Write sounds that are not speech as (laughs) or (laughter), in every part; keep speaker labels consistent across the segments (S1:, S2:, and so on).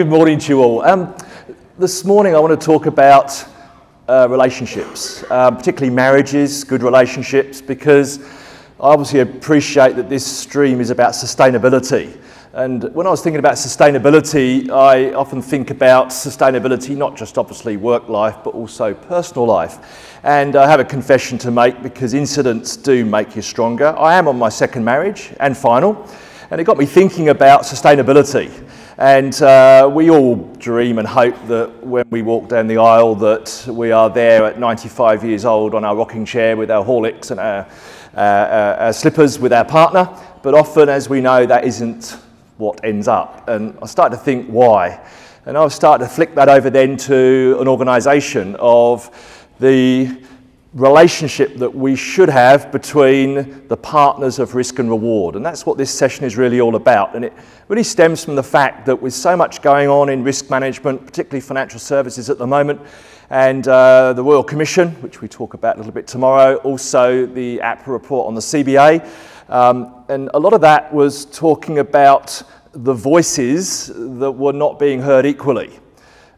S1: good morning to you all. Um, this morning I want to talk about uh, relationships, um, particularly marriages, good relationships, because I obviously appreciate that this stream is about sustainability. And when I was thinking about sustainability, I often think about sustainability, not just obviously work life, but also personal life. And I have a confession to make because incidents do make you stronger. I am on my second marriage and final, and it got me thinking about sustainability. And uh, we all dream and hope that when we walk down the aisle that we are there at 95 years old on our rocking chair with our Horlicks and our, uh, uh, our slippers with our partner. But often, as we know, that isn't what ends up. And I started to think why. And I started to flick that over then to an organisation of the relationship that we should have between the partners of risk and reward. And that's what this session is really all about. And it really stems from the fact that with so much going on in risk management, particularly financial services at the moment, and uh, the Royal Commission, which we talk about a little bit tomorrow, also the APRA report on the CBA. Um, and a lot of that was talking about the voices that were not being heard equally.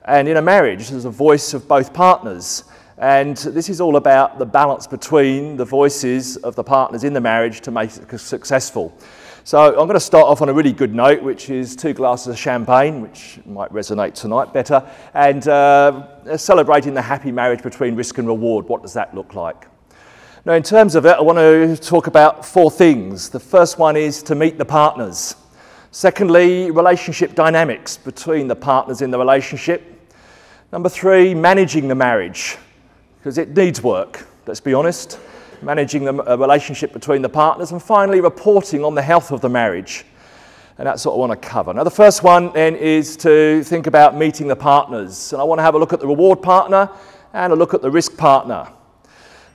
S1: And in a marriage, there's a voice of both partners. And this is all about the balance between the voices of the partners in the marriage to make it successful. So I'm going to start off on a really good note, which is two glasses of champagne, which might resonate tonight better, and uh, celebrating the happy marriage between risk and reward. What does that look like? Now, in terms of it, I want to talk about four things. The first one is to meet the partners. Secondly, relationship dynamics between the partners in the relationship. Number three, managing the marriage because it needs work, let's be honest, managing the relationship between the partners, and finally, reporting on the health of the marriage. And that's what I want to cover. Now, the first one then is to think about meeting the partners. And I want to have a look at the reward partner and a look at the risk partner.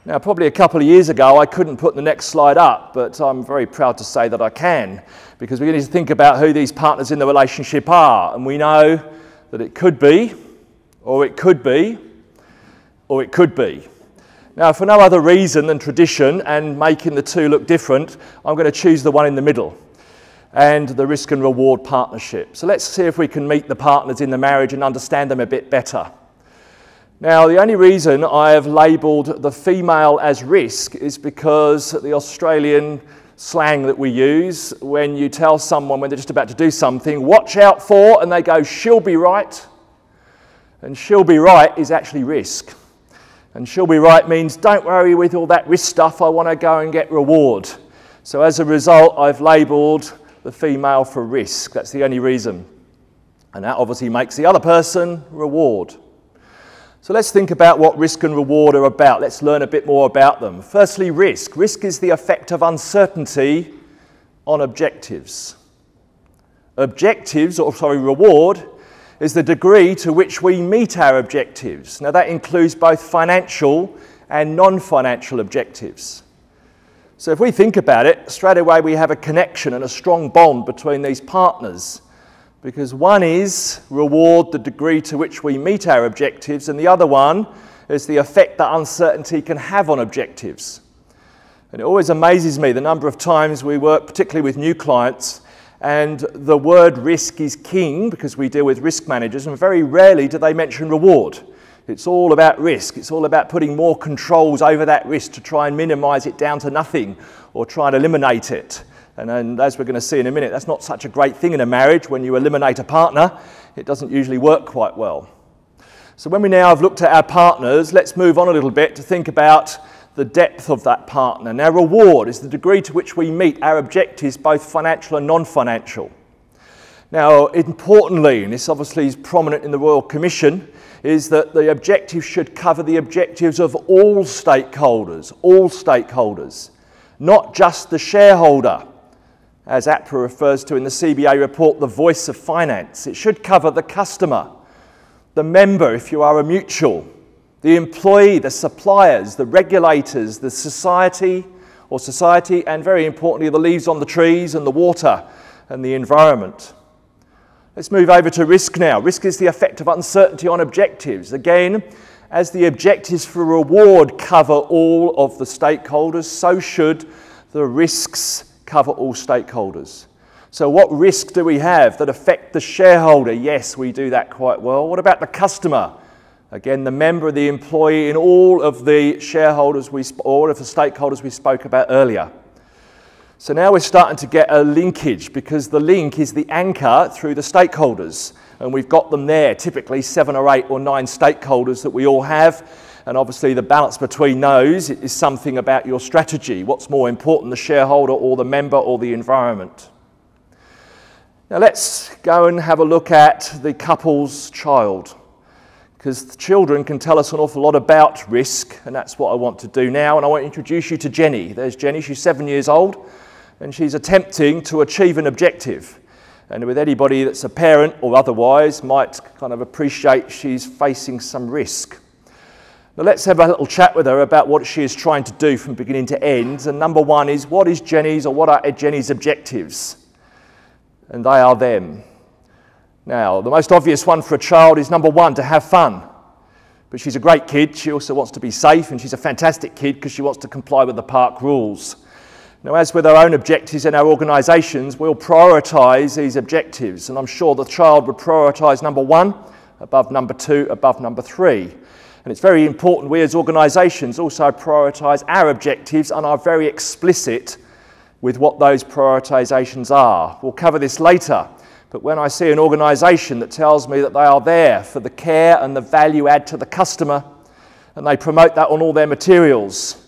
S1: Now, probably a couple of years ago, I couldn't put the next slide up, but I'm very proud to say that I can, because we need to think about who these partners in the relationship are. And we know that it could be, or it could be, or it could be. Now, for no other reason than tradition and making the two look different, I'm going to choose the one in the middle and the risk and reward partnership. So let's see if we can meet the partners in the marriage and understand them a bit better. Now, the only reason I have labelled the female as risk is because the Australian slang that we use when you tell someone when they're just about to do something, watch out for, and they go, she'll be right. And she'll be right is actually risk. And she'll be right means don't worry with all that risk stuff, I want to go and get reward. So as a result, I've labelled the female for risk. That's the only reason. And that obviously makes the other person reward. So let's think about what risk and reward are about. Let's learn a bit more about them. Firstly, risk. Risk is the effect of uncertainty on objectives. Objectives, or sorry, reward, is the degree to which we meet our objectives. Now, that includes both financial and non financial objectives. So, if we think about it, straight away we have a connection and a strong bond between these partners because one is reward the degree to which we meet our objectives, and the other one is the effect that uncertainty can have on objectives. And it always amazes me the number of times we work, particularly with new clients, and the word risk is king because we deal with risk managers, and very rarely do they mention reward. It's all about risk. It's all about putting more controls over that risk to try and minimize it down to nothing or try and eliminate it. And, and as we're going to see in a minute, that's not such a great thing in a marriage. When you eliminate a partner, it doesn't usually work quite well. So, when we now have looked at our partners, let's move on a little bit to think about the depth of that partner. Now, reward is the degree to which we meet our objectives, both financial and non financial. Now, importantly, and this obviously is prominent in the Royal Commission, is that the objectives should cover the objectives of all stakeholders, all stakeholders, not just the shareholder, as APRA refers to in the CBA report, the voice of finance. It should cover the customer, the member if you are a mutual, the employee, the suppliers, the regulators, the society or society, and very importantly, the leaves on the trees and the water and the environment. Let's move over to risk now. Risk is the effect of uncertainty on objectives. Again, as the objectives for reward cover all of the stakeholders, so should the risks cover all stakeholders. So, what risk do we have that affect the shareholder? Yes, we do that quite well. What about the customer? Again, the member, the employee, in all of the shareholders, we, all of the stakeholders we spoke about earlier. So now we're starting to get a linkage because the link is the anchor through the stakeholders. And we've got them there, typically seven or eight or nine stakeholders that we all have. And obviously, the balance between those is something about your strategy. What's more important, the shareholder or the member or the environment? Now, let's go and have a look at the couple's child because children can tell us an awful lot about risk, and that's what I want to do now. And I want to introduce you to Jenny. There's Jenny, she's seven years old and she's attempting to achieve an objective. And with anybody that's a parent or otherwise, might kind of appreciate she's facing some risk. Now, let's have a little chat with her about what she is trying to do from beginning to end. And number one is what is Jenny's or what are Jenny's objectives? And they are them. Now, the most obvious one for a child is number one, to have fun. But she's a great kid. She also wants to be safe, and she's a fantastic kid because she wants to comply with the park rules. Now, as with our own objectives in our organisations, we'll prioritise these objectives, and I'm sure the child would prioritise number one above number two, above number three. And it's very important we as organisations also prioritise our objectives and are very explicit with what those prioritisations are. We'll cover this later, but when I see an organisation that tells me that they are there for the care and the value add to the customer, and they promote that on all their materials,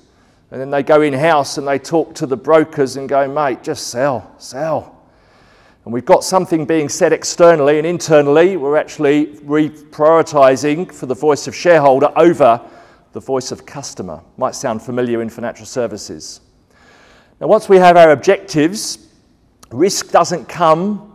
S1: and then they go in house and they talk to the brokers and go, mate, just sell, sell. And we've got something being said externally and internally. We're actually reprioritizing for the voice of shareholder over the voice of customer. Might sound familiar in financial services. Now, once we have our objectives, risk doesn't come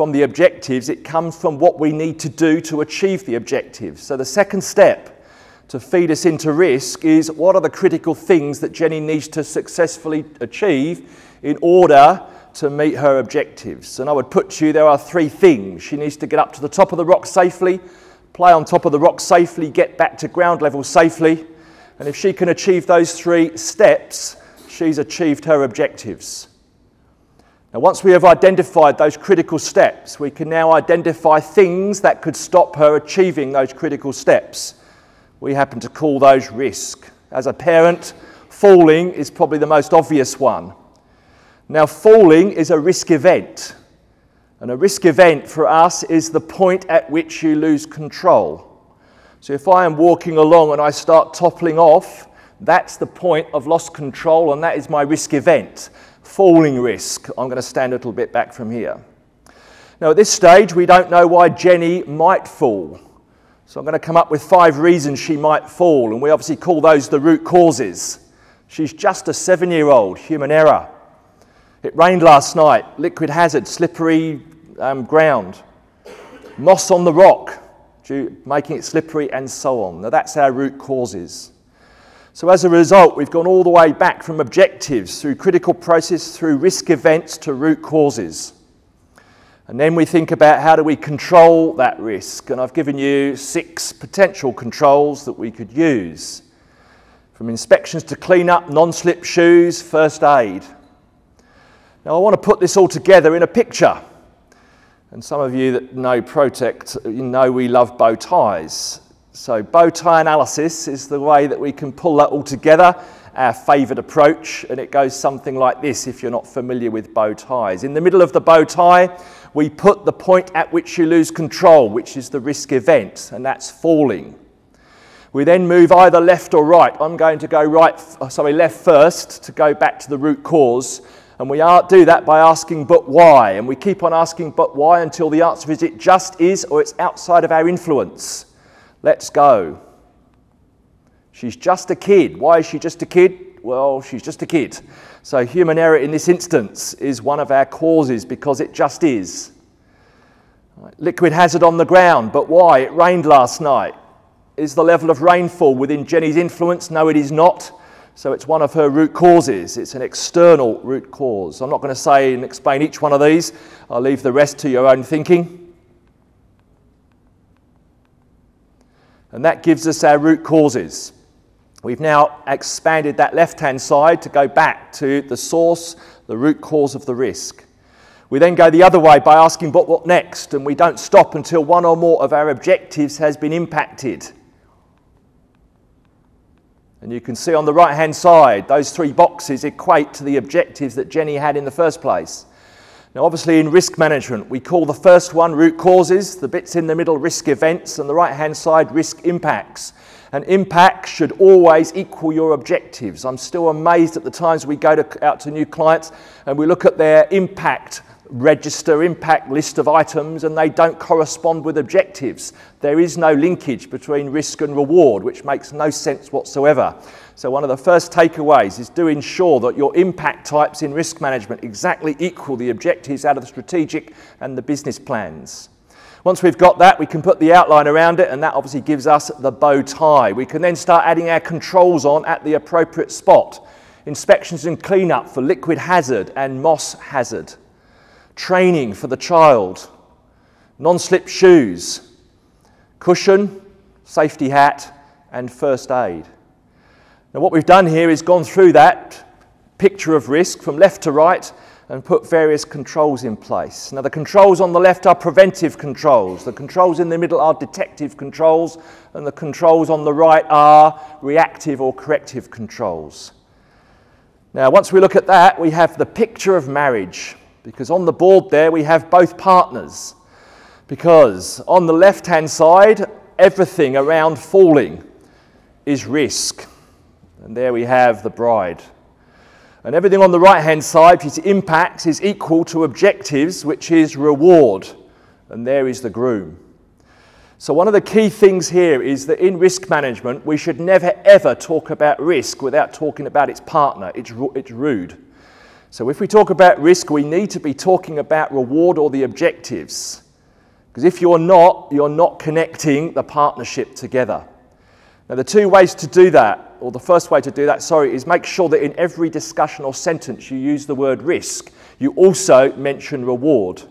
S1: from the objectives, it comes from what we need to do to achieve the objectives. So, the second step to feed us into risk is what are the critical things that Jenny needs to successfully achieve in order to meet her objectives. And I would put to you there are three things. She needs to get up to the top of the rock safely, play on top of the rock safely, get back to ground level safely. And if she can achieve those three steps, she's achieved her objectives. Now, once we have identified those critical steps, we can now identify things that could stop her achieving those critical steps. We happen to call those risk. As a parent, falling is probably the most obvious one. Now, falling is a risk event. And a risk event for us is the point at which you lose control. So if I am walking along and I start toppling off, that's the point of lost control, and that is my risk event. Falling risk. I'm going to stand a little bit back from here. Now, at this stage, we don't know why Jenny might fall. So I'm going to come up with five reasons she might fall, and we obviously call those the root causes. She's just a seven year old, human error. It rained last night, liquid hazard, slippery um, ground, moss on the rock, making it slippery, and so on. Now that's our root causes. So as a result, we've gone all the way back from objectives through critical process, through risk events to root causes. And then we think about how do we control that risk. And I've given you six potential controls that we could use from inspections to clean up, non slip shoes, first aid. Now, I want to put this all together in a picture. And some of you that know Protecht, you know we love bow ties. So, bow tie analysis is the way that we can pull that all together, our favoured approach, and it goes something like this if you're not familiar with bow ties. In the middle of the bow tie, we put the point at which you lose control, which is the risk event, and that's falling. We then move either left or right. I'm going to go right, sorry, left first to go back to the root cause. And we do that by asking, but why? And we keep on asking, but why, until the answer is it just is or it's outside of our influence. Let's go. She's just a kid. Why is she just a kid? Well, she's just a kid. So, human error in this instance is one of our causes because it just is. Liquid hazard on the ground, but why? It rained last night. Is the level of rainfall within Jenny's influence? No, it is not. So it's one of her root causes. It's an external root cause. I'm not going to say and explain each one of these. I'll leave the rest to your own thinking. And that gives us our root causes. We've now expanded that left hand side to go back to the source, the root cause of the risk. We then go the other way by asking, but what next? And we don't stop until one or more of our objectives has been impacted. And you can see on the right hand side, those three boxes equate to the objectives that Jenny had in the first place. Now, obviously, in risk management, we call the first one root causes, the bits in the middle risk events, and the right hand side risk impacts. And impact should always equal your objectives. I'm still amazed at the times we go to, out to new clients and we look at their impact register impact list of items and they don't correspond with objectives. There is no linkage between risk and reward, which makes no sense whatsoever. So, one of the first takeaways is to ensure that your impact types in risk management exactly equal the objectives out of the strategic and the business plans. Once we've got that, we can put the outline around it, and that obviously gives us the bow tie. We can then start adding our controls on at the appropriate spot. Inspections and cleanup for liquid hazard and moss hazard training for the child, non slip shoes, cushion, safety hat, and first aid. Now, what we've done here is gone through that picture of risk from left to right and put various controls in place. Now, the controls on the left are preventive controls, the controls in the middle are detective controls, and the controls on the right are reactive or corrective controls. Now, once we look at that, we have the picture of marriage because on the board there we have both partners. Because on the left hand side, everything around falling is risk. And there we have the bride. And everything on the right hand side, its impacts, is equal to objectives, which is reward. And there is the groom. So, one of the key things here is that in risk management, we should never ever talk about risk without talking about its partner. It's, it's rude. So, if we talk about risk, we need to be talking about reward or the objectives. Because if you're not, you're not connecting the partnership together. Now, the two ways to do that, or the first way to do that, sorry, is make sure that in every discussion or sentence you use the word risk. You also mention reward.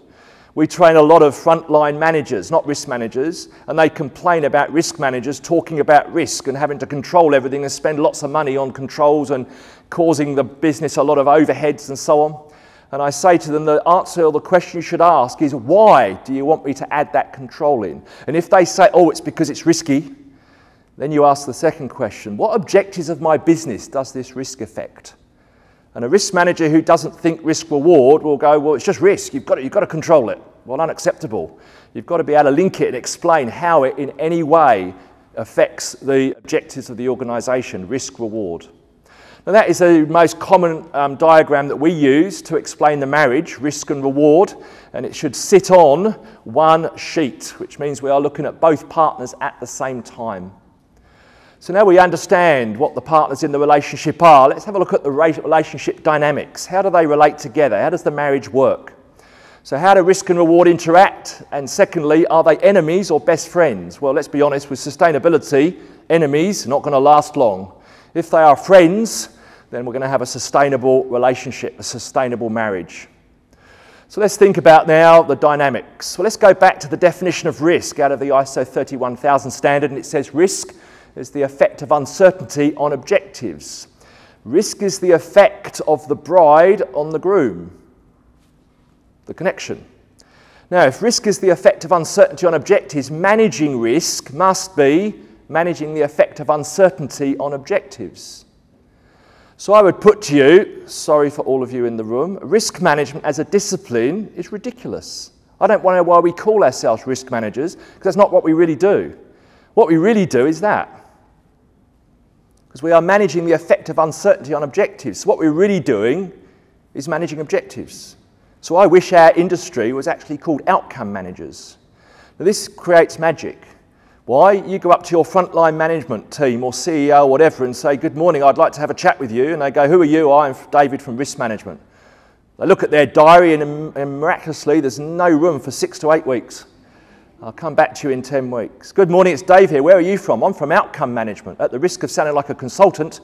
S1: We train a lot of frontline managers, not risk managers, and they complain about risk managers talking about risk and having to control everything and spend lots of money on controls and causing the business a lot of overheads and so on. And I say to them, the answer or the question you should ask is, why do you want me to add that control in? And if they say, oh, it's because it's risky, then you ask the second question, what objectives of my business does this risk affect? And a risk manager who doesn't think risk reward will go, well, it's just risk. You've got to, you've got to control it. Well, unacceptable. You've got to be able to link it and explain how it in any way affects the objectives of the organisation, risk reward. Now, that is the most common um, diagram that we use to explain the marriage, risk and reward, and it should sit on one sheet, which means we are looking at both partners at the same time. So now we understand what the partners in the relationship are. Let's have a look at the relationship dynamics. How do they relate together? How does the marriage work? So, how do risk and reward interact? And secondly, are they enemies or best friends? Well, let's be honest with sustainability, enemies not going to last long. If they are friends, then we're going to have a sustainable relationship, a sustainable marriage. So let's think about now the dynamics. Well, let's go back to the definition of risk out of the ISO 31000 standard, and it says risk is the effect of uncertainty on objectives. Risk is the effect of the bride on the groom, the connection. Now, if risk is the effect of uncertainty on objectives, managing risk must be managing the effect of uncertainty on objectives. So I would put to you, sorry for all of you in the room, risk management as a discipline is ridiculous. I don't know why we call ourselves risk managers, because that's not what we really do. What we really do is that because we are managing the effect of uncertainty on objectives. So what we're really doing is managing objectives. So I wish our industry was actually called outcome managers. Now this creates magic. Why? You go up to your frontline management team or CEO or whatever and say, Good morning, I'd like to have a chat with you. And they go, Who are you? I'm David from Risk Management. They look at their diary and, and miraculously, there's no room for six to eight weeks. I'll come back to you in 10 weeks. Good morning, it's Dave here. Where are you from? I'm from Outcome Management. At the risk of sounding like a consultant,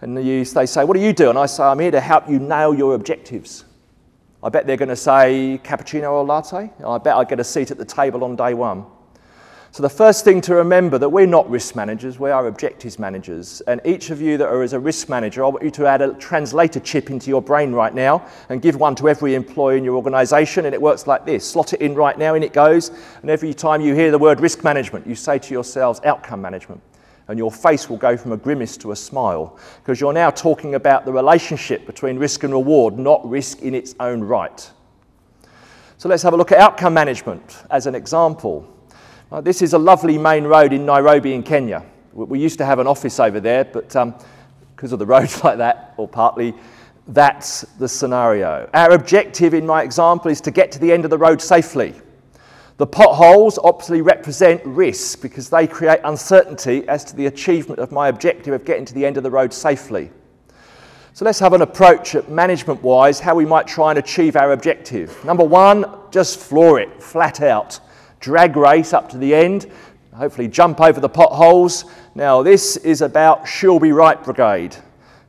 S1: and you, they say, What do you do? And I say, I'm here to help you nail your objectives. I bet they're going to say cappuccino or latte. I bet I get a seat at the table on day one. So the first thing to remember that we're not risk managers, we are objectives managers. And each of you that are as a risk manager, I want you to add a translator chip into your brain right now and give one to every employee in your organisation. And it works like this: slot it in right now, and it goes. And every time you hear the word risk management, you say to yourselves outcome management. And your face will go from a grimace to a smile because you're now talking about the relationship between risk and reward, not risk in its own right. So let's have a look at outcome management as an example. Uh, this is a lovely main road in Nairobi in Kenya. We, used to have an office over there, but um, because of the (laughs) roads like that, or partly, that's the scenario. Our objective in my example is to get to the end of the road safely. The potholes obviously represent risk because they create uncertainty as to the achievement of my objective of getting to the end of the road safely. So let's have an approach at management wise how we might try and achieve our objective. Number one, just floor it flat out drag race up to the end, hopefully jump over the potholes. Now, this is about She'll Be Right Brigade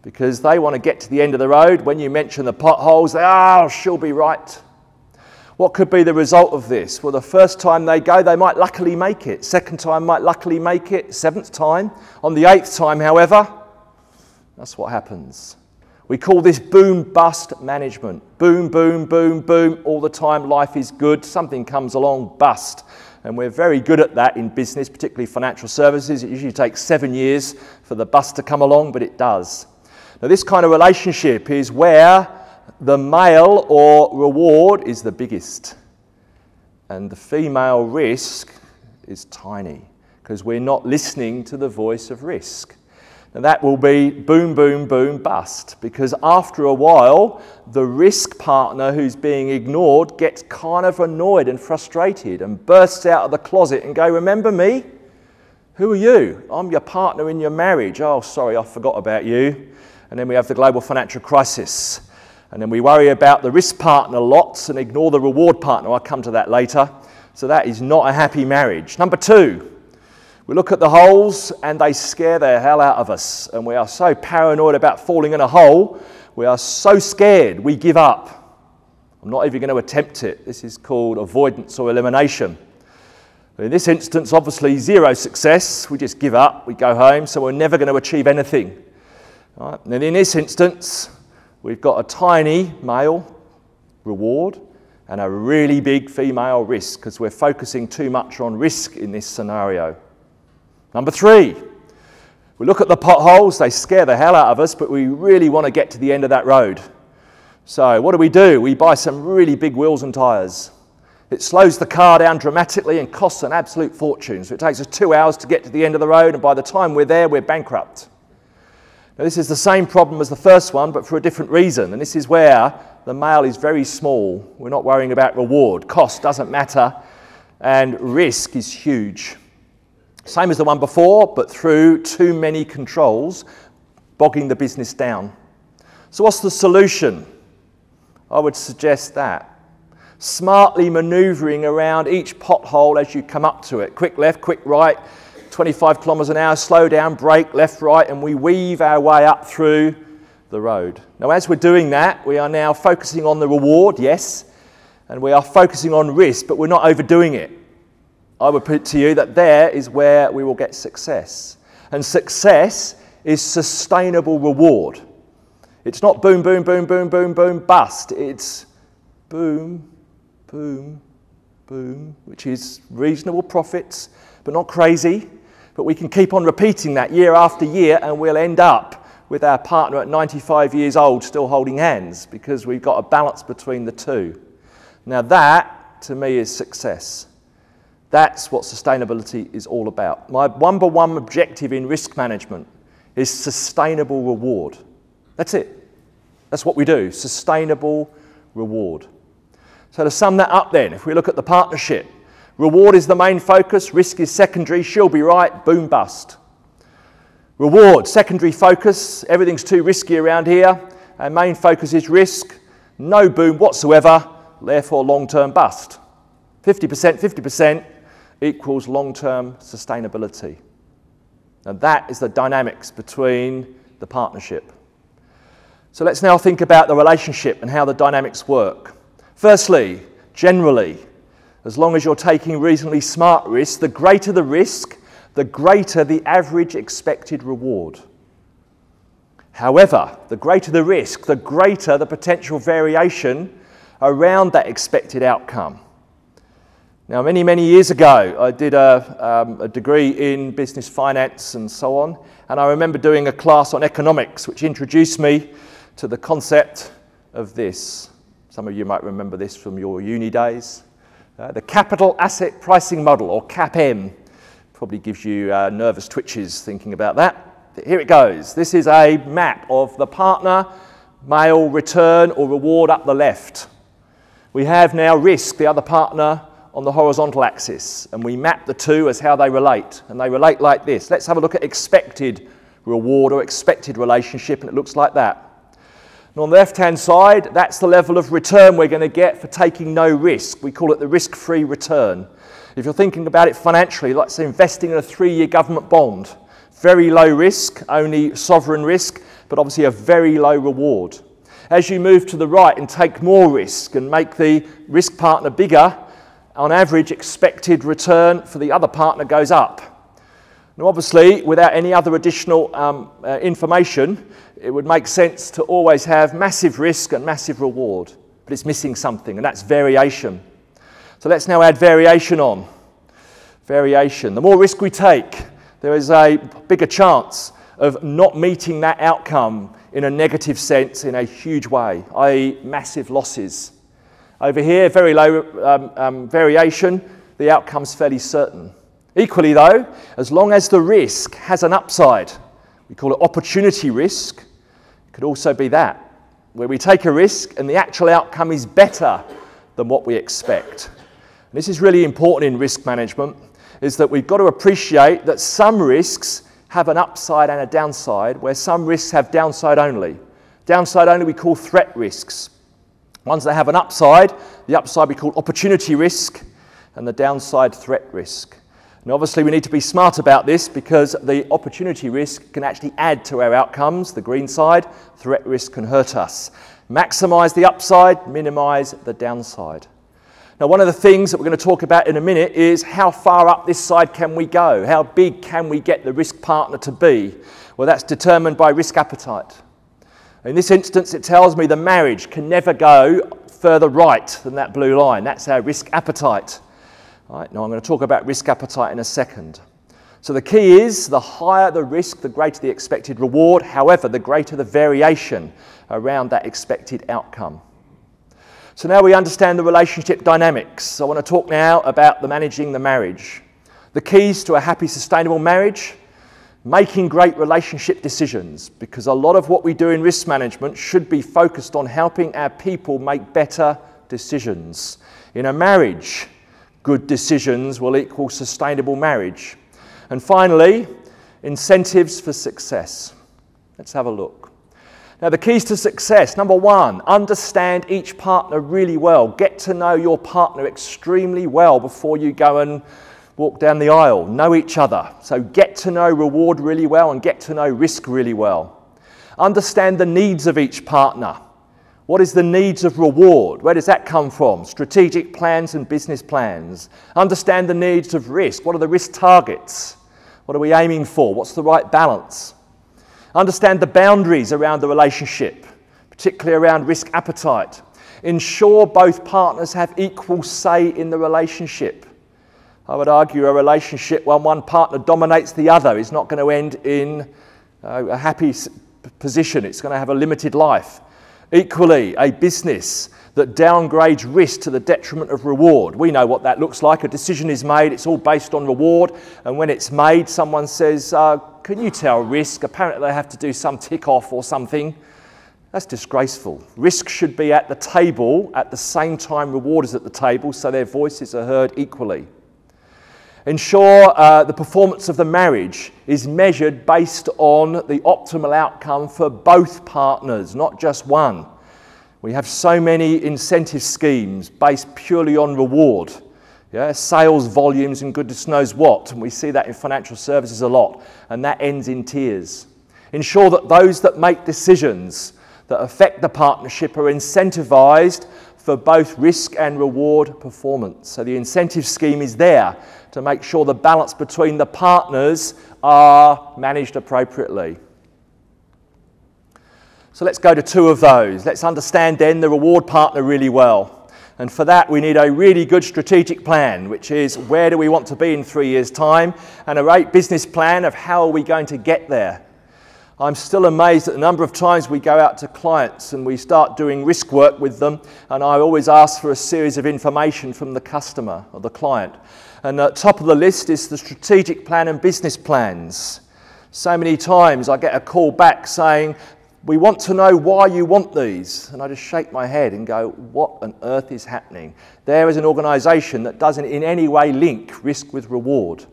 S1: because they want to get to the end of the road. When you mention the potholes, they, ah, oh, she'll be right. What could be the result of this? Well, the first time they go, they might luckily make it. Second time might luckily make it. Seventh time. On the eighth time, however, that's what happens. We call this boom bust management. Boom, boom, boom, boom. All the time, life is good. Something comes along, bust. And we're very good at that in business, particularly financial services. It usually takes seven years for the bust to come along, but it does. Now, this kind of relationship is where the male or reward is the biggest, and the female risk is tiny because we're not listening to the voice of risk. And that will be boom, boom, boom, bust. Because after a while, the risk partner who's being ignored gets kind of annoyed and frustrated and bursts out of the closet and go, Remember me? Who are you? I'm your partner in your marriage. Oh, sorry, I forgot about you. And then we have the global financial crisis. And then we worry about the risk partner lots and ignore the reward partner. I'll come to that later. So that is not a happy marriage. Number two, we look at the holes and they scare the hell out of us. And we are so paranoid about falling in a hole, we are so scared we give up. I'm not even going to attempt it. This is called avoidance or elimination. In this instance, obviously, zero success. We just give up, we go home, so we're never going to achieve anything. Right? And in this instance, we've got a tiny male reward and a really big female risk because we're focusing too much on risk in this scenario. Number three, we look at the potholes, they scare the hell out of us, but we really want to get to the end of that road. So, what do we do? We buy some really big wheels and tyres. It slows the car down dramatically and costs an absolute fortune. So, it takes us two hours to get to the end of the road, and by the time we're there, we're bankrupt. Now, this is the same problem as the first one, but for a different reason. And this is where the male is very small. We're not worrying about reward. Cost doesn't matter, and risk is huge. Same as the one before, but through too many controls, bogging the business down. So, what's the solution? I would suggest that. Smartly maneuvering around each pothole as you come up to it. Quick left, quick right, 25 kilometres an hour, slow down, brake, left, right, and we weave our way up through the road. Now, as we're doing that, we are now focusing on the reward, yes, and we are focusing on risk, but we're not overdoing it. I would put to you that there is where we will get success. And success is sustainable reward. It's not boom, boom, boom, boom, boom, boom, bust. It's boom, boom, boom, which is reasonable profits, but not crazy. But we can keep on repeating that year after year, and we'll end up with our partner at 95 years old still holding hands because we've got a balance between the two. Now, that to me is success. That's what sustainability is all about. My number one objective in risk management is sustainable reward. That's it. That's what we do sustainable reward. So, to sum that up, then, if we look at the partnership, reward is the main focus, risk is secondary, she'll be right, boom, bust. Reward, secondary focus, everything's too risky around here. Our main focus is risk, no boom whatsoever, therefore long term bust. 50%, 50%, equals long term sustainability. And that is the dynamics between the partnership. So let's now think about the relationship and how the dynamics work. Firstly, generally, as long as you're taking reasonably smart risks, the greater the risk, the greater the average expected reward. However, the greater the risk, the greater the potential variation around that expected outcome. Now, many, many years ago, I did a, um, a, degree in business finance and so on, and I remember doing a class on economics, which introduced me to the concept of this. Some of you might remember this from your uni days. Uh, the capital asset pricing model, or CAPM, probably gives you uh, nervous twitches thinking about that. Here it goes. This is a map of the partner, male return or reward up the left. We have now risk, the other partner, on the horizontal axis, and we map the two as how they relate. And they relate like this. Let's have a look at expected reward or expected relationship, and it looks like that. And on the left hand side, that's the level of return we're going to get for taking no risk. We call it the risk free return. If you're thinking about it financially, like say investing in a three year government bond, very low risk, only sovereign risk, but obviously a very low reward. As you move to the right and take more risk and make the risk partner bigger, on average, expected return for the other partner goes up. Now, obviously, without any other additional um, uh, information, it would make sense to always have massive risk and massive reward, but it's missing something, and that's variation. So let's now add variation on. Variation. The more risk we take, there is a bigger chance of not meeting that outcome in a negative sense in a huge way, i.e., massive losses. Over here, very low um, um, variation, the outcome's fairly certain. Equally, though, as long as the risk has an upside, we call it opportunity risk, it could also be that, where we take a risk and the actual outcome is better than what we expect. And this is really important in risk management is that we've got to appreciate that some risks have an upside and a downside, where some risks have downside only. Downside only we call threat risks. Ones that have an upside, the upside we call opportunity risk, and the downside threat risk. Now, obviously, we need to be smart about this because the opportunity risk can actually add to our outcomes, the green side, threat risk can hurt us. Maximize the upside, minimize the downside. Now, one of the things that we're going to talk about in a minute is how far up this side can we go? How big can we get the risk partner to be? Well, that's determined by risk appetite. In this instance, it tells me the marriage can never go further right than that blue line. That's our risk appetite. All right, now I'm going to talk about risk appetite in a second. So the key is the higher the risk, the greater the expected reward. However, the greater the variation around that expected outcome. So now we understand the relationship dynamics. I want to talk now about the managing the marriage. The keys to a happy, sustainable marriage making great relationship decisions, because a lot of what we do in risk management should be focused on helping our people make better decisions. In a marriage, good decisions will equal sustainable marriage. And finally, incentives for success. Let's have a look. Now, the keys to success number one, understand each partner really well. Get to know your partner extremely well before you go and walk down the aisle. Know each other. So, get to know reward really well and get to know risk really well. Understand the needs of each partner. What is the needs of reward? Where does that come from? Strategic plans and business plans. Understand the needs of risk. What are the risk targets? What are we aiming for? What's the right balance? Understand the boundaries around the relationship, particularly around risk appetite. Ensure both partners have equal say in the relationship. I would argue a relationship when one partner dominates the other is not going to end in uh, a happy position. It's going to have a limited life. Equally, a business that downgrades risk to the detriment of reward. We know what that looks like. A decision is made, it's all based on reward, and when it's made, someone says, uh, Can you tell risk? Apparently, they have to do some tick off or something. That's disgraceful. Risk should be at the table at the same time reward is at the table, so their voices are heard equally. Ensure uh, the performance of the marriage is measured based on the optimal outcome for both partners, not just one. We have so many incentive schemes based purely on reward. Yeah, sales volumes and goodness knows what. And we see that in financial services a lot. And that ends in tears. Ensure that those that make decisions that affect the partnership are incentivized for both risk and reward performance. So the incentive scheme is there to make sure the balance between the partners are managed appropriately. So let's go to two of those. Let's understand then the reward partner really well. And for that, we need a really good strategic plan, which is where do we want to be in three years' time, and a great business plan of how are we going to get there. I'm still amazed at the number of times we go out to clients and we start doing risk work with them, and I always ask for a series of information from the customer or the client. And at top of the list is the strategic plan and business plans. So many times I get a call back saying, We want to know why you want these. And I just shake my head and go, What on earth is happening? There is an organisation that doesn't in any way link risk with reward.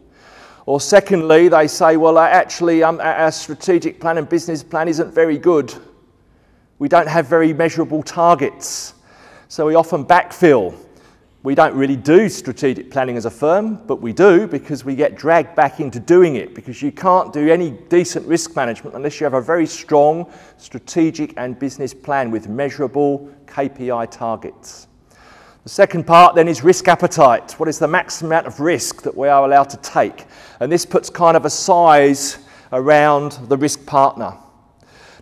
S1: Or secondly, they say, well, uh, actually, um, our strategic plan and business plan isn't very good. We don't have very measurable targets. So we often backfill. We don't really do strategic planning as a firm, but we do because we get dragged back into doing it because you can't do any decent risk management unless you have a very strong strategic and business plan with measurable KPI targets. The second part then is risk appetite. What is the maximum amount of risk that we are allowed to take? And this puts kind of a size around the risk partner.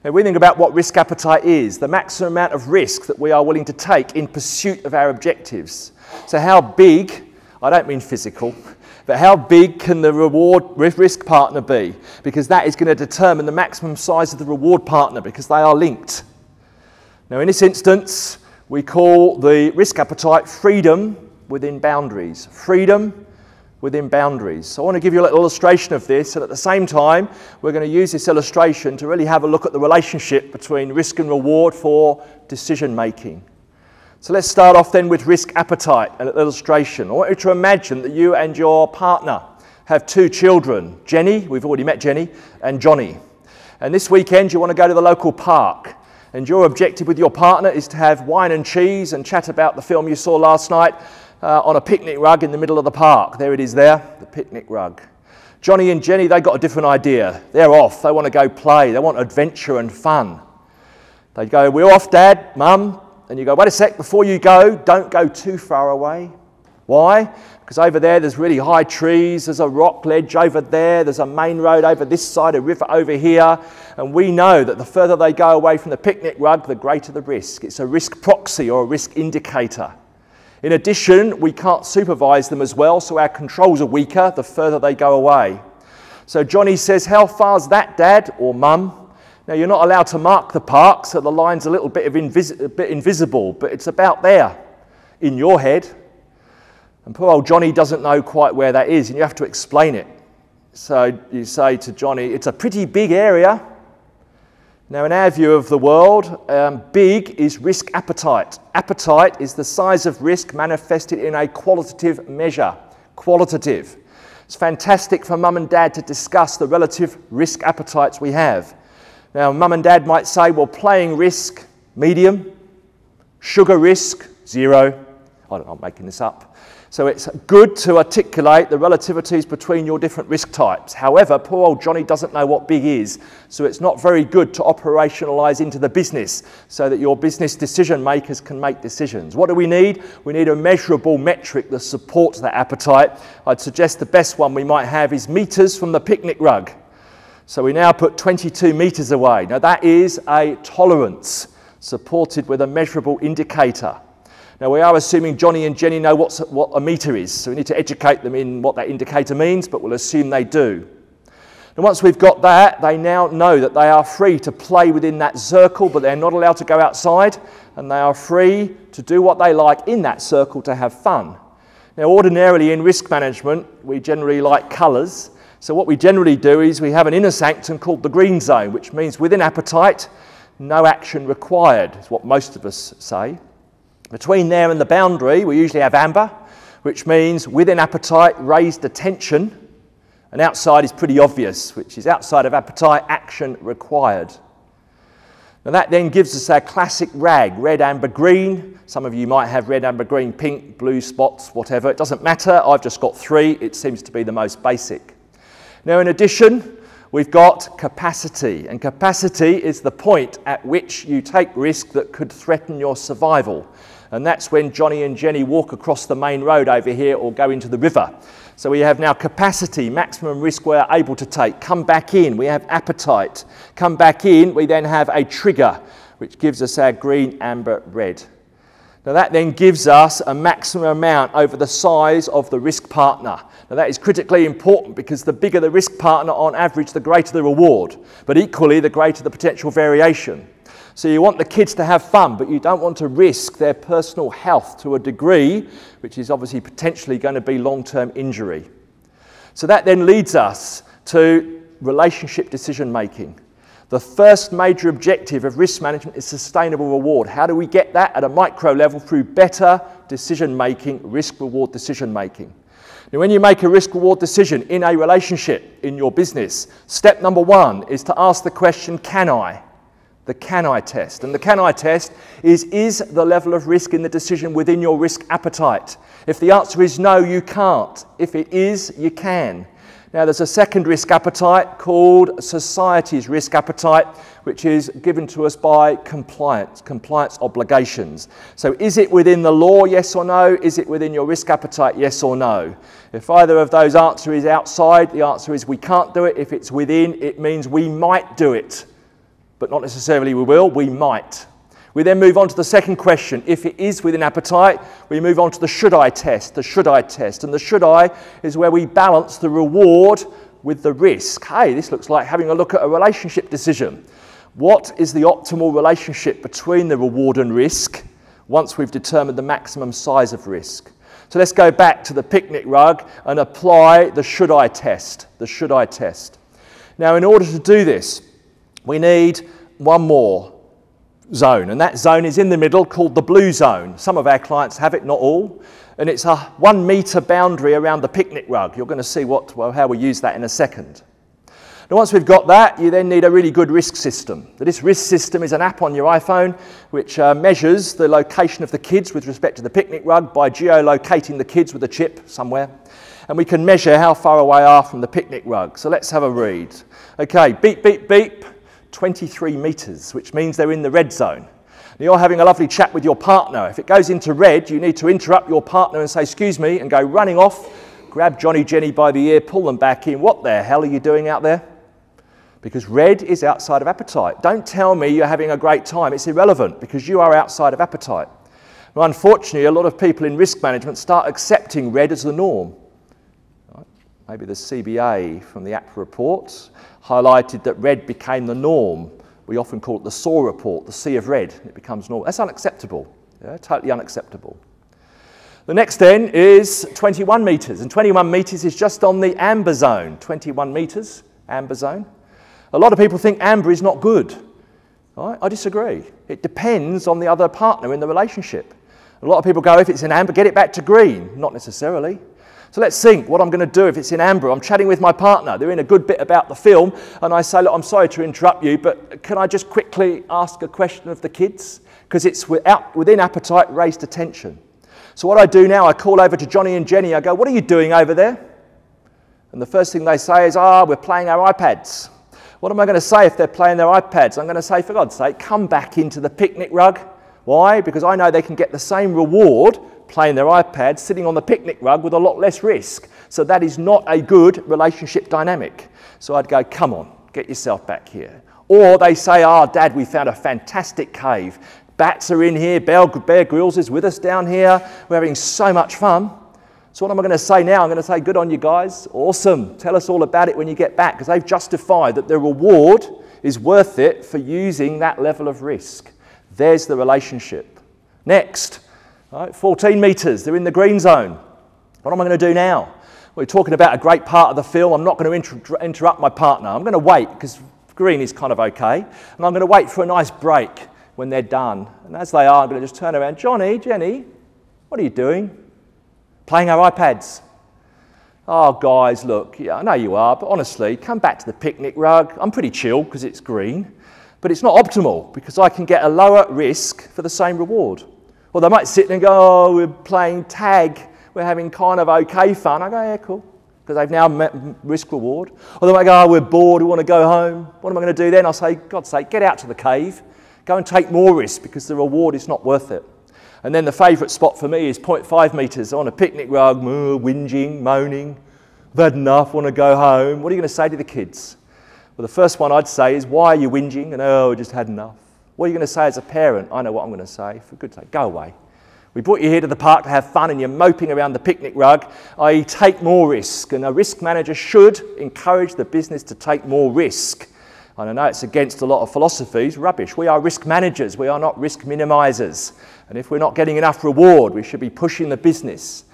S1: Now, we think about what risk appetite is the maximum amount of risk that we are willing to take in pursuit of our objectives. So, how big, I don't mean physical, but how big can the reward risk partner be? Because that is going to determine the maximum size of the reward partner because they are linked. Now, in this instance, we call the risk appetite freedom within boundaries. Freedom within boundaries. So I want to give you a little illustration of this, and at the same time, we're going to use this illustration to really have a look at the relationship between risk and reward for decision making. So let's start off then with risk appetite an illustration. I want you to imagine that you and your partner have two children, Jenny, we've already met Jenny, and Johnny. And this weekend you want to go to the local park and your objective with your partner is to have wine and cheese and chat about the film you saw last night uh, on a picnic rug in the middle of the park. There it is there, the picnic rug. Johnny and Jenny, they got a different idea. They're off. They want to go play. They want adventure and fun. They go, We're off, Dad, Mum. And you go, Wait a sec, before you go, don't go too far away. Why? Because over there there's really high trees, there's a rock ledge over there, there's a main road over this side, a river over here. And we know that the further they go away from the picnic rug, the greater the risk. It's a risk proxy or a risk indicator. In addition, we can't supervise them as well, so our controls are weaker the further they go away. So Johnny says, How far's that, Dad or Mum? Now, you're not allowed to mark the park, so the line's a little bit, of invis- a bit invisible, but it's about there in your head. And poor old Johnny doesn't know quite where that is, and you have to explain it. So you say to Johnny, It's a pretty big area. Now, in our view of the world, um, big is risk appetite. Appetite is the size of risk manifested in a qualitative measure. Qualitative. It's fantastic for mum and dad to discuss the relative risk appetites we have. Now, mum and dad might say, well, playing risk, medium, sugar risk, zero. I don't know, I'm making this up. So it's good to articulate the relativities between your different risk types. However, poor old Johnny doesn't know what big is, so it's not very good to operationalize into the business so that your business decision makers can make decisions. What do we need? We need a measurable metric that supports that appetite. I'd suggest the best one we might have is meters from the picnic rug. So we now put 22 meters away. Now that is a tolerance supported with a measurable indicator. Now, we are assuming Johnny and Jenny know what's, what a meter is, so we need to educate them in what that indicator means, but we'll assume they do. And once we've got that, they now know that they are free to play within that circle, but they're not allowed to go outside, and they are free to do what they like in that circle to have fun. Now, ordinarily in risk management, we generally like colours. So, what we generally do is we have an inner sanctum called the green zone, which means within appetite, no action required, is what most of us say. Between there and the boundary, we usually have amber, which means within appetite, raised attention, and outside is pretty obvious, which is outside of appetite, action required. Now that then gives us our classic rag, red, amber, green. Some of you might have red, amber, green, pink, blue spots, whatever. It doesn't matter. I've just got three. It seems to be the most basic. Now, in addition, we've got capacity. And capacity is the point at which you take risk that could threaten your survival. And that's when Johnny and Jenny walk across the main road over here or go into the river. So we have now capacity, maximum risk we're able to take. Come back in, we have appetite. Come back in, we then have a trigger, which gives us our green, amber, red. Now that then gives us a maximum amount over the size of the risk partner. Now that is critically important because the bigger the risk partner on average, the greater the reward, but equally the greater the potential variation. So you want the kids to have fun, but you don't want to risk their personal health to a degree, which is obviously potentially going to be long-term injury. So that then leads us to relationship decision making. The first major objective of risk management is sustainable reward. How do we get that at a micro level through better decision making, risk reward decision making? Now, when you make a risk reward decision in a relationship, in your business, step number one is to ask the question, can I? The can I test. And the can I test is, is the level of risk in the decision within your risk appetite? If the answer is no, you can't. If it is, you can. Now, there's a second risk appetite called society's risk appetite, which is given to us by compliance, compliance obligations. So, is it within the law, yes or no? Is it within your risk appetite, yes or no? If either of those answer is outside, the answer is we can't do it. If it's within, it means we might do it, but not necessarily we will, we might. We then move on to the second question. If it is within appetite, we move on to the should I test, the should I test. And the should I is where we balance the reward with the risk. Hey, this looks like having a look at a relationship decision. What is the optimal relationship between the reward and risk once we've determined the maximum size of risk? So let's go back to the picnic rug and apply the should I test, the should I test. Now, in order to do this, we need one more zone, and that zone is in the middle called the blue zone. Some of our clients have it, not all, and it's a one metre boundary around the picnic rug. You're going to see what, well, how we use that in a second. Now, once we've got that, you then need a really good risk system. This risk system is an app on your iPhone which uh, measures the location of the kids with respect to the picnic rug by geolocating the kids with a chip somewhere. And we can measure how far away are from the picnic rug. So let's have a read. Okay, beep, beep, beep. 23 metres, which means they're in the red zone. Now you're having a lovely chat with your partner. If it goes into red, you need to interrupt your partner and say, Excuse me, and go running off, grab Johnny Jenny by the ear, pull them back in. What the hell are you doing out there? Because red is outside of appetite. Don't tell me you're having a great time. It's irrelevant because you are outside of appetite. Well, unfortunately, a lot of people in risk management start accepting red as the norm. Maybe the CBA from the APRA report, highlighted that red became the norm. We often call it the SAW report, the sea of red. It becomes normal. That's unacceptable, yeah, totally unacceptable. The next then is 21 metres, and 21 metres is just on the amber zone. 21 metres, amber zone. A lot of people think amber is not good. Right? I disagree. It depends on the other partner in the relationship. A lot of people go, if it's in amber, get it back to green. Not necessarily. So let's think what I'm going to do if it's in amber. I'm chatting with my partner. They're in a good bit about the film. And I say, Look, I'm sorry to interrupt you, but can I just quickly ask a question of the kids? Because it's without, within appetite raised attention. So what I do now, I call over to Johnny and Jenny. I go, What are you doing over there? And the first thing they say is, Ah, we're playing our iPads. What am I going to say if they're playing their iPads? I'm going to say, for God's sake, come back into the picnic rug. Why? Because I know they can get the same reward playing their iPad, sitting on the picnic rug with a lot less risk. So that is not a good relationship dynamic. So I'd go, come on, get yourself back here. Or they say, oh, Dad, we found a fantastic cave. Bats are in here, Bear, Bear Grylls is with us down here. We're having so much fun. So, what am I going to say now? I'm going to say, good on you guys. Awesome. Tell us all about it when you get back because they've justified that the reward is worth it for using that level of risk. There's the relationship. Next, right, 14 metres, they're in the green zone. What am I going to do now? We're talking about a great part of the film. I'm not going to inter- interrupt my partner. I'm going to wait because green is kind of okay. And I'm going to wait for a nice break when they're done. And as they are, I'm going to just turn around. Johnny, Jenny, what are you doing? Playing our iPads. Oh, guys, look, yeah, I know you are, but honestly, come back to the picnic rug. I'm pretty chill because it's green, but it's not optimal because I can get a lower risk for the same reward. Or they might sit and go, oh, we're playing tag, we're having kind of okay fun. I go, yeah, cool, because they've now met risk reward. Or they might go, oh, we're bored, we want to go home. What am I going to do then? I'll say, God's sake, get out to the cave, go and take more risk because the reward is not worth it. And then the favourite spot for me is 0.5 metres on a picnic rug, uh, whinging, moaning. I've had enough, want to go home. What are you going to say to the kids? Well, the first one I'd say is, Why are you whinging? And oh, I just had enough. What are you going to say as a parent? I know what I'm going to say. For goodness sake, go away. We brought you here to the park to have fun and you're moping around the picnic rug, i.e., take more risk. And a risk manager should encourage the business to take more risk. And I know it's against a lot of philosophies, rubbish. We are risk managers, we are not risk minimizers. And if we're not getting enough reward, we should be pushing the business.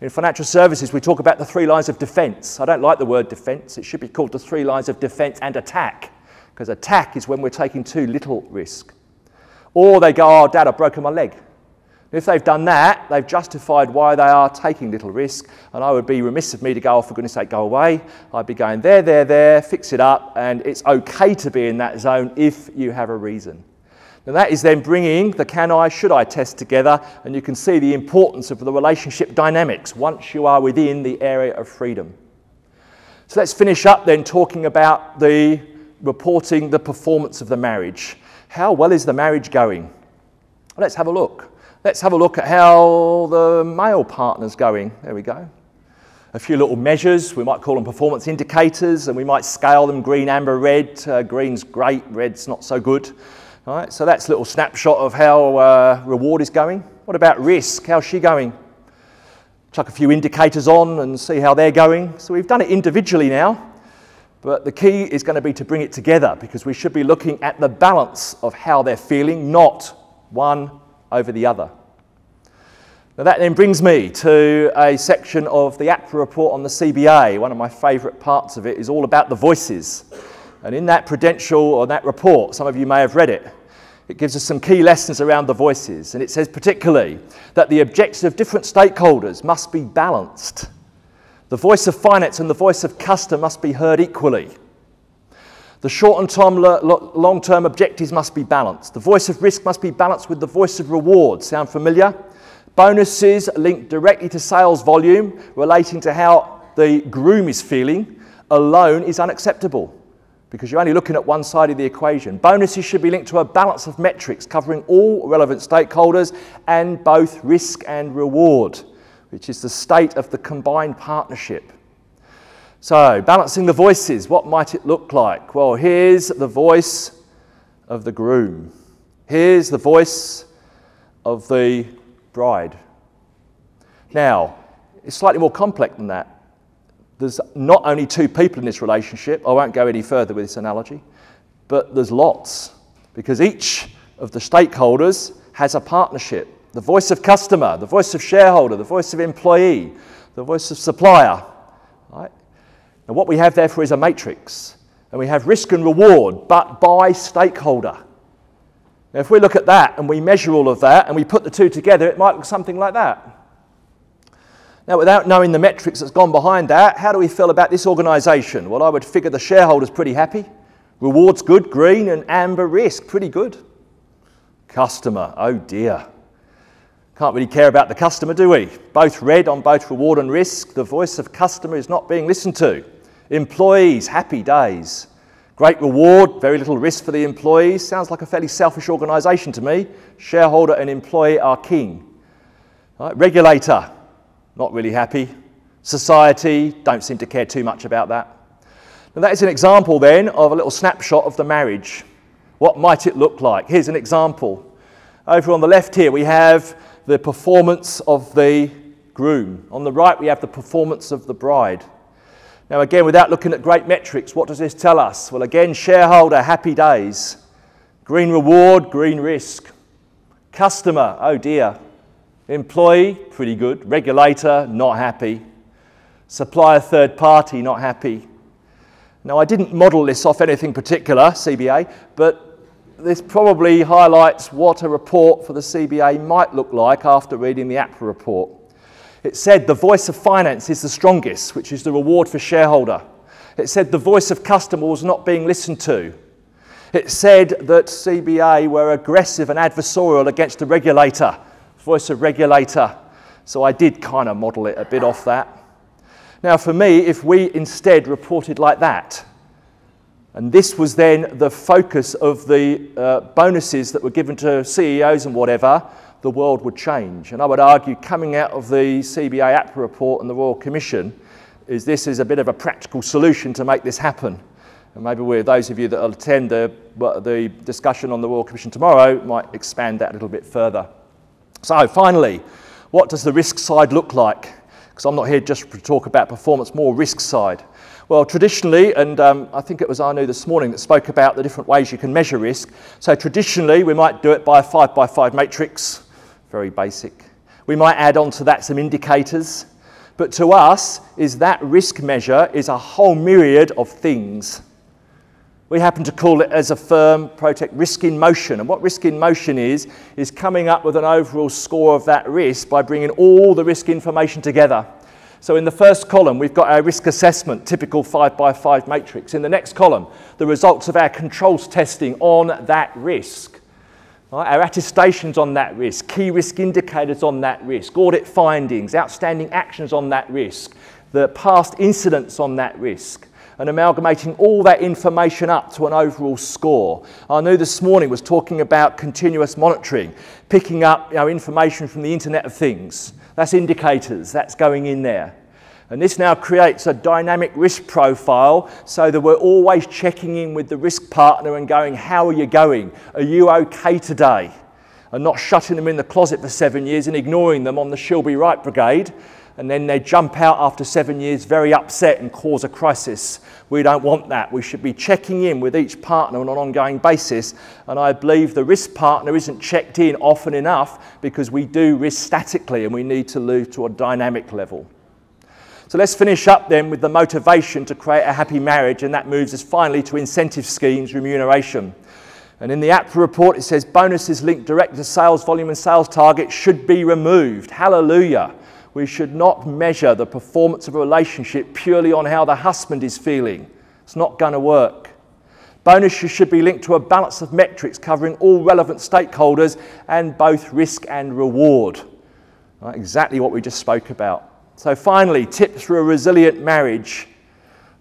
S1: In financial services, we talk about the three lines of defense. I don't like the word defense, it should be called the three lines of defense and attack, because attack is when we're taking too little risk. Or they go, Oh, Dad, I've broken my leg. If they've done that, they've justified why they are taking little risk, and I would be remiss of me to go, oh, for goodness sake, go away. I'd be going there, there, there, fix it up, and it's okay to be in that zone if you have a reason. Now that is then bringing the can I, should I test together, and you can see the importance of the relationship dynamics once you are within the area of freedom. So let's finish up then talking about the reporting the performance of the marriage. How well is the marriage going? Let's have a look. Let's have a look at how the male partner's going. There we go. A few little measures, we might call them performance indicators, and we might scale them green, amber, red. Uh, green's great, red's not so good. All right, so that's a little snapshot of how uh, reward is going. What about risk? How's she going? Chuck a few indicators on and see how they're going. So we've done it individually now, but the key is going to be to bring it together because we should be looking at the balance of how they're feeling, not one over the other. Now, that then brings me to a section of the APRA report on the CBA. One of my favourite parts of it is all about the voices. And in that prudential or that report, some of you may have read it, it gives us some key lessons around the voices. And it says particularly that the objectives of different stakeholders must be balanced. The voice of finance and the voice of custom must be heard equally. The short and long term objectives must be balanced. The voice of risk must be balanced with the voice of reward. Sound familiar? Bonuses linked directly to sales volume relating to how the groom is feeling alone is unacceptable because you're only looking at one side of the equation. Bonuses should be linked to a balance of metrics covering all relevant stakeholders and both risk and reward, which is the state of the combined partnership. So, balancing the voices, what might it look like? Well, here's the voice of the groom. Here's the voice of the bride. Now, it's slightly more complex than that. There's not only two people in this relationship, I won't go any further with this analogy, but there's lots, because each of the stakeholders has a partnership. The voice of customer, the voice of shareholder, the voice of employee, the voice of supplier, right? And what we have therefore is a matrix, and we have risk and reward, but by stakeholder. Now, if we look at that and we measure all of that and we put the two together, it might look something like that. Now, without knowing the metrics that's gone behind that, how do we feel about this organisation? Well, I would figure the shareholder's pretty happy. Rewards good, green, and amber risk, pretty good. Customer, oh dear. Can't really care about the customer, do we? Both red on both reward and risk. The voice of customer is not being listened to. Employees, happy days. Great reward, very little risk for the employees. Sounds like a fairly selfish organisation to me. Shareholder and employee are king. Right, regulator, not really happy. Society, don't seem to care too much about that. Now, that is an example then of a little snapshot of the marriage. What might it look like? Here's an example. Over on the left here, we have the performance of the groom. On the right, we have the performance of the bride. Now, again, without looking at great metrics, what does this tell us? Well, again, shareholder, happy days. Green reward, green risk. Customer, oh dear. Employee, pretty good. Regulator, not happy. Supplier, third party, not happy. Now, I didn't model this off anything particular, CBA, but this probably highlights what a report for the CBA might look like after reading the APRA report. It said the voice of finance is the strongest, which is the reward for shareholder. It said the voice of customer was not being listened to. It said that CBA were aggressive and adversarial against the regulator, voice of regulator. So I did kind of model it a bit off that. Now, for me, if we instead reported like that, and this was then the focus of the uh, bonuses that were given to CEOs and whatever, the world would change. And I would argue, coming out of the CBA APRA report and the Royal Commission, is this is a bit of a practical solution to make this happen. And maybe with those of you that will attend the, the discussion on the Royal Commission tomorrow might expand that a little bit further. So finally, what does the risk side look like? Because I'm not here just to talk about performance, more risk side. Well, traditionally, and um, I think it was Anu this morning that spoke about the different ways you can measure risk. So traditionally, we might do it by a five by five matrix, very basic. We might add on to that some indicators. But to us, is that risk measure is a whole myriad of things. We happen to call it as a firm Protecht Risk in Motion. And what Risk in Motion is, is coming up with an overall score of that risk by bringing all the risk information together. So in the first column, we've got our risk assessment, typical 5 by 5 matrix. In the next column, the results of our controls testing on that risk. Right, our attestations on that risk, key risk indicators on that risk, audit findings, outstanding actions on that risk, the past incidents on that risk and amalgamating all that information up to an overall score. Anu this morning was talking about continuous monitoring, picking up you know, information from the Internet of Things. That's indicators, that's going in there. And this now creates a dynamic risk profile so that we're always checking in with the risk partner and going, How are you going? Are you okay today? And not shutting them in the closet for seven years and ignoring them on the She'll Be Right Brigade. And then they jump out after seven years very upset and cause a crisis. We don't want that. We should be checking in with each partner on an ongoing basis. And I believe the risk partner isn't checked in often enough because we do risk statically and we need to move to a dynamic level. So let's finish up then with the motivation to create a happy marriage, and that moves us finally to incentive schemes, remuneration. And in the APRA report, it says bonuses linked directly to sales volume and sales targets should be removed. Hallelujah. We should not measure the performance of a relationship purely on how the husband is feeling. It's not going to work. Bonuses should be linked to a balance of metrics covering all relevant stakeholders and both risk and reward. Right, exactly what we just spoke about. So, finally, tips for a resilient marriage.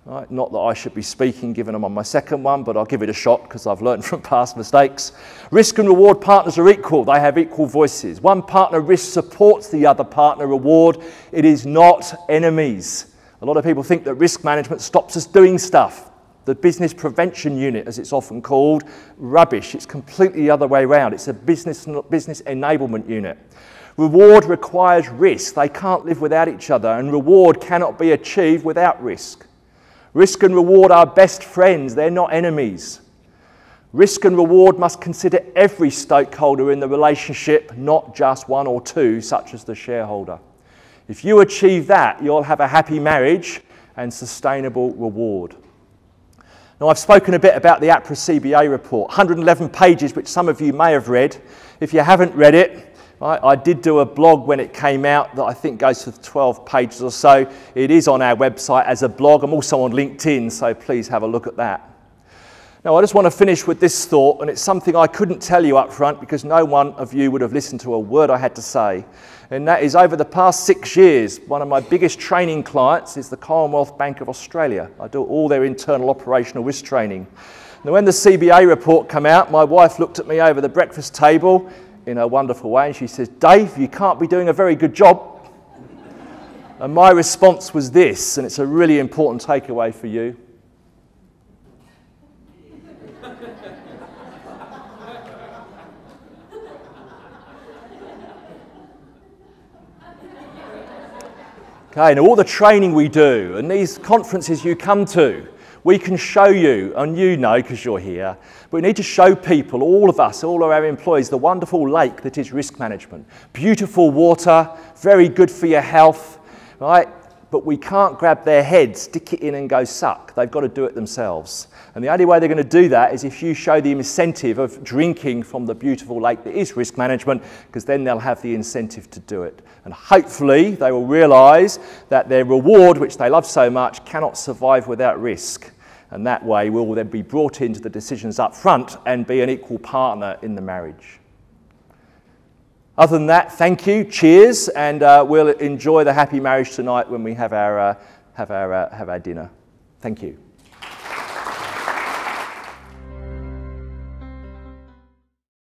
S1: Right, not that I should be speaking given I'm on my second one, but I'll give it a shot because I've learned (laughs) from past mistakes. Risk and reward partners are equal, they have equal voices. One partner risk supports the other partner reward, it is not enemies. A lot of people think that risk management stops us doing stuff. The business prevention unit, as it's often called, rubbish. It's completely the other way around. It's a business, business enablement unit. Reward requires risk. They can't live without each other, and reward cannot be achieved without risk. Risk and reward are best friends, they're not enemies. Risk and reward must consider every stakeholder in the relationship, not just one or two, such as the shareholder. If you achieve that, you'll have a happy marriage and sustainable reward. Now, I've spoken a bit about the APRA CBA report, 111 pages, which some of you may have read. If you haven't read it, I, I, did do a blog when it came out that I think goes for 12 pages or so. It is on our website as a blog. I'm also on LinkedIn, so please have a look at that. Now, I just want to finish with this thought, and it's something I couldn't tell you up front because no one of you would have listened to a word I had to say. And that is over the past six years, one of my biggest training clients is the Commonwealth Bank of Australia. I do all their internal operational risk training. Now, when the CBA report came out, my wife looked at me over the breakfast table in a wonderful way and she says, Dave, you can't be doing a very good job. and my response was this, and it's a really important takeaway for you. Okay, and all the training we do and these conferences you come to, we can show you, and you know because you're here, but we need to show people, all of us, all of our employees, the wonderful lake that is risk management. Beautiful water, very good for your health, right? But we can't grab their head, stick it in, and go suck. They've got to do it themselves. And the only way they're going to do that is if you show the incentive of drinking from the beautiful lake that is risk management, because then they'll have the incentive to do it. And hopefully they will realize that their reward, which they love so much, cannot survive without risk and that way we will then be brought into the decisions up front and be an equal partner in the marriage. Other than that, thank you, cheers, and uh, we'll enjoy the happy marriage tonight when we have our, uh, have our, uh, have our dinner. Thank you.